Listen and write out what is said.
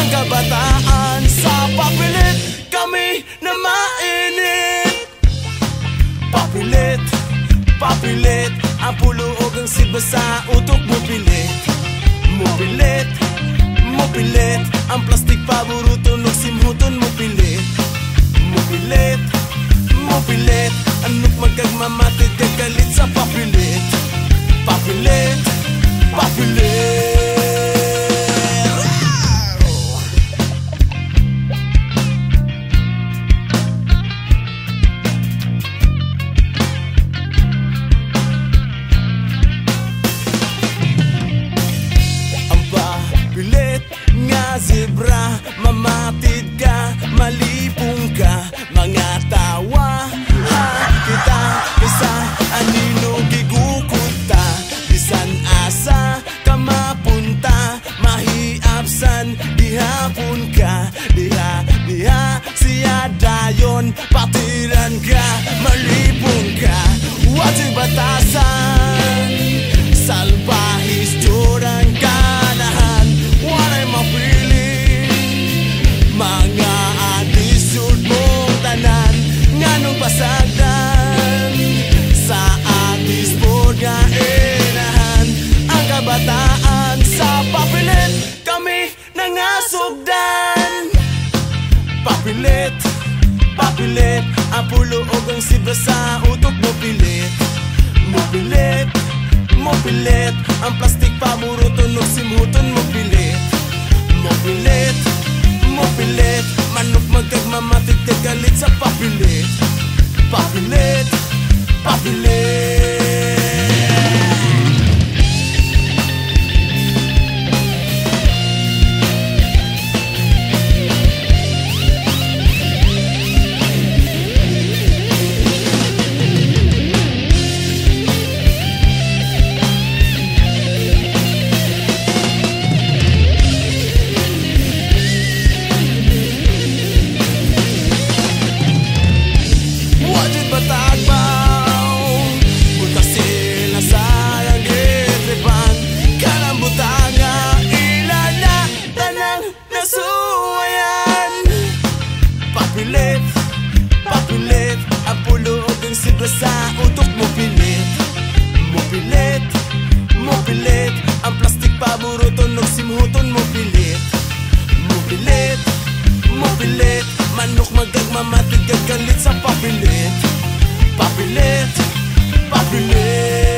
Ang kabataan. Sa papilit Kami na mainit. Papilit, papilit Ang puluog ang siba sa utok mo pilit. Mo pilit, Ang plastik paboruto ng simhuton zebra Mamatid ka, malipong ka Mga tawa. Ha kita Isa anino gigukuta Bisan asa ka mapunta Mahiapsan gihapon ka Diha, Papilit, papilit Ang puluog ang sibra sa utok mo pilit. Mo Ang plastik pamuruton o simhuton mo pilit Mo pilit, mo pilit Manok magkagmamatit kagalit sa papilit Papilit, papilit Ang puluog ang sigla sa utok mo pilit Mo pilit, Ang plastik paburuton ng simhuton mo pilit Mo pilit, mo pilit Manok magagmamatig kagalit sa papilit Papilit, papilit